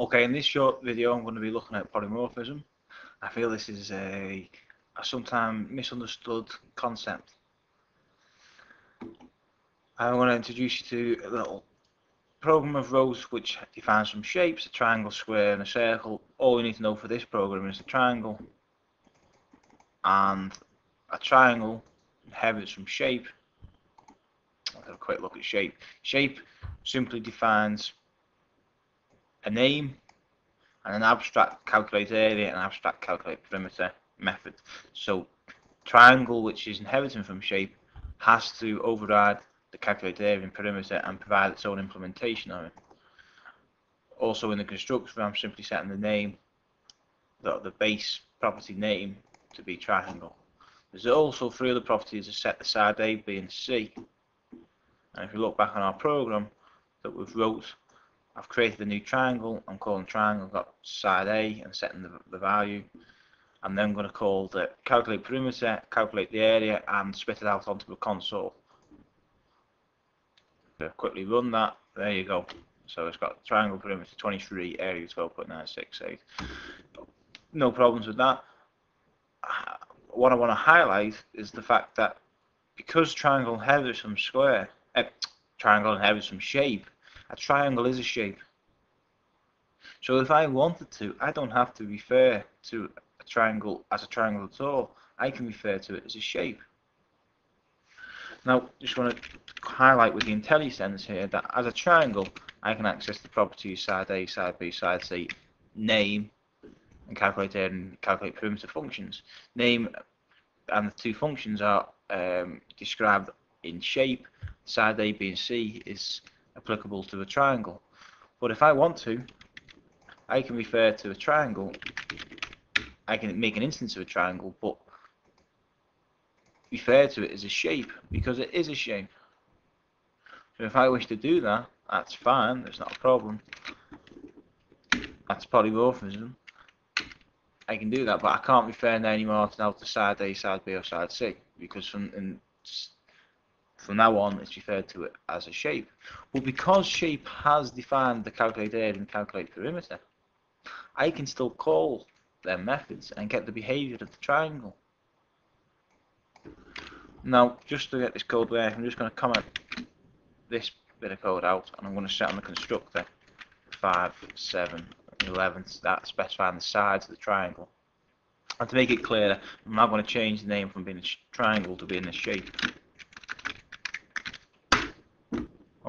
Okay, in this short video I'm going to be looking at polymorphism. I feel this is a, a sometimes misunderstood concept. I want to introduce you to a little program of rows which defines some shapes, a triangle, square and a circle. All you need to know for this program is a triangle and a triangle inherits from shape. Let's have a quick look at shape. Shape simply defines a name and an abstract calculate area and abstract calculate perimeter method. So triangle which is inheriting from shape has to override the calculate area and perimeter and provide its own implementation of it. Also in the constructor I'm simply setting the name, the, the base property name to be triangle. There's also three other properties to set the side A, B and C. And if you look back on our program that we've wrote I've created a new triangle. I'm calling triangle, got side A and setting the, the value. I'm then going to call the calculate perimeter, calculate the area and spit it out onto the console. So quickly run that, there you go. So it's got triangle perimeter 23, area 12.968. No problems with that. What I want to highlight is the fact that because triangle inherits from square, eh, triangle inherits from shape, a triangle is a shape. So if I wanted to, I don't have to refer to a triangle as a triangle at all. I can refer to it as a shape. Now, just want to highlight with the IntelliSense here that as a triangle, I can access the properties side A, side B, side C, name, and calculate and calculate perimeter functions. Name and the two functions are um, described in shape. Side A, B, and C is applicable to a triangle. But if I want to, I can refer to a triangle, I can make an instance of a triangle, but refer to it as a shape because it is a shape. So if I wish to do that, that's fine, there's not a problem. That's polymorphism. I can do that, but I can't refer now anymore to now to side A, side B, or side C because from in from now on, it's referred to it as a shape. But because shape has defined the calculate area and calculate perimeter, I can still call their methods and get the behavior of the triangle. Now, just to get this code working, I'm just going to comment this bit of code out and I'm going to set on the constructor 5, 7, 11, that specifying the sides of the triangle. And to make it clearer, I'm now going to change the name from being a triangle to being a shape.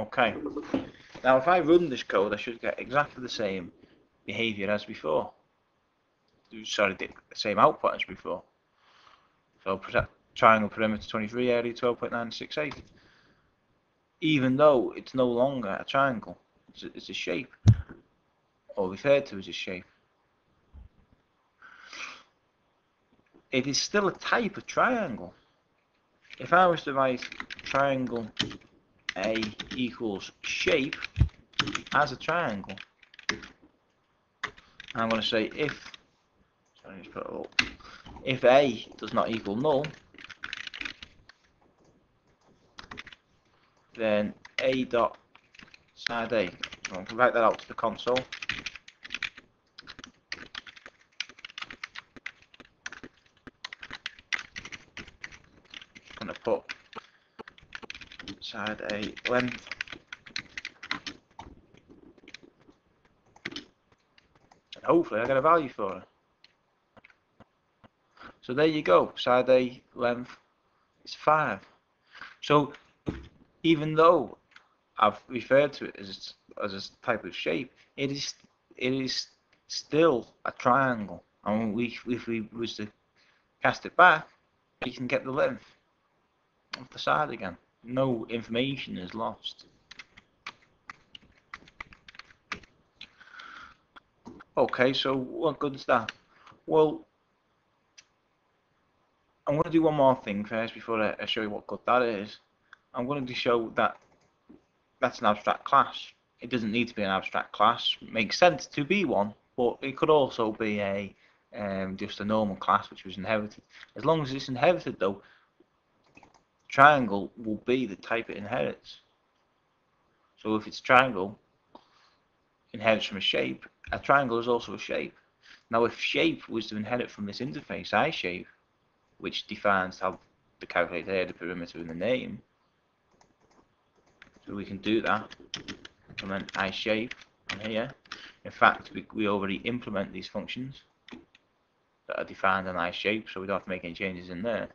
Okay. Now if I run this code, I should get exactly the same behavior as before. Sorry, the same output as before. So triangle perimeter 23 area 12.968. Even though it's no longer a triangle, it's a, it's a shape, or referred to as a shape. It is still a type of triangle. If I was to write triangle a equals shape as a triangle. I'm going to say if sorry, if A does not equal null, then A dot side A. So I'm going to write that out to the console. I'm going to put side A length and hopefully I get a value for it. So there you go, side A length is 5. So even though I've referred to it as as a type of shape, it is it is still a triangle. And we if we was to cast it back, you can get the length of the side again no information is lost. Okay, so what good is that? Well, I'm going to do one more thing first before I show you what good that is. I'm going to show that that's an abstract class. It doesn't need to be an abstract class. It makes sense to be one, but it could also be a um, just a normal class which was inherited. As long as it's inherited though, triangle will be the type it inherits. So if it's triangle, inherits from a shape, a triangle is also a shape. Now if shape was to inherit from this interface, I shape, which defines how the calculated area, the perimeter, and the name, so we can do that, implement I shape here. In fact, we, we already implement these functions that are defined in I shape, so we don't have to make any changes in there.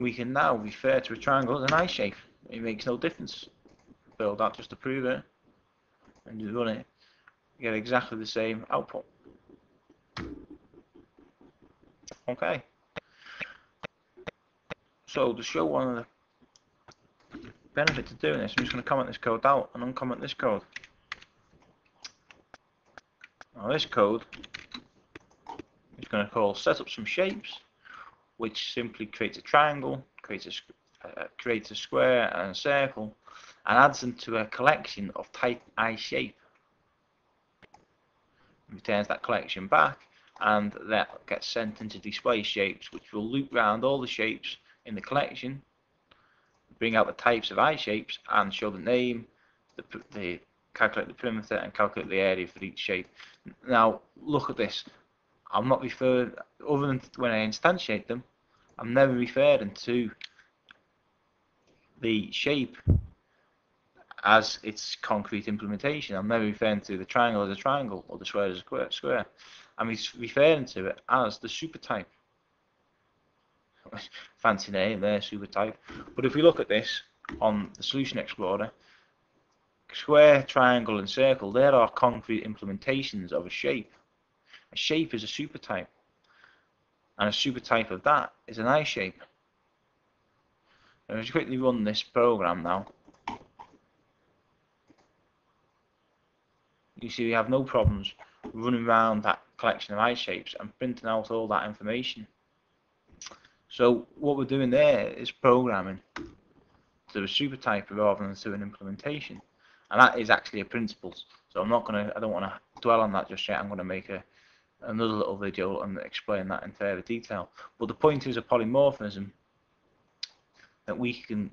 We can now refer to a triangle as an I shape. It makes no difference. Build that just to prove it, and you run it, you get exactly the same output. Okay. So to show one of the benefits of doing this, I'm just going to comment this code out and uncomment this code. Now this code is going to call set up some shapes, which simply creates a triangle, creates a, uh, creates a square and a circle, and adds them to a collection of type I shape. Returns that collection back, and that gets sent into display shapes, which will loop around all the shapes in the collection, bring out the types of I shapes, and show the name, the, the calculate the perimeter, and calculate the area for each shape. Now, look at this. I'm not referring, other than when I instantiate them, I'm never referring to the shape as its concrete implementation. I'm never referring to the triangle as a triangle or the square as a square. I'm referring to it as the super type. Fancy name there, super type. But if we look at this on the Solution Explorer, square, triangle, and circle, there are concrete implementations of a shape. A shape is a super type. And a super type of that is an I shape. Let's quickly run this program now. You see we have no problems running around that collection of I shapes and printing out all that information. So what we're doing there is programming to a super type rather than to an implementation. And that is actually a principle. So I'm not going to, I don't want to dwell on that just yet. I'm going to make a, another little video and explain that in further detail. But the point is a polymorphism that we can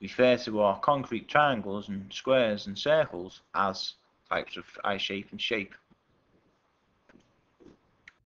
refer to our concrete triangles and squares and circles as types of I shape and shape.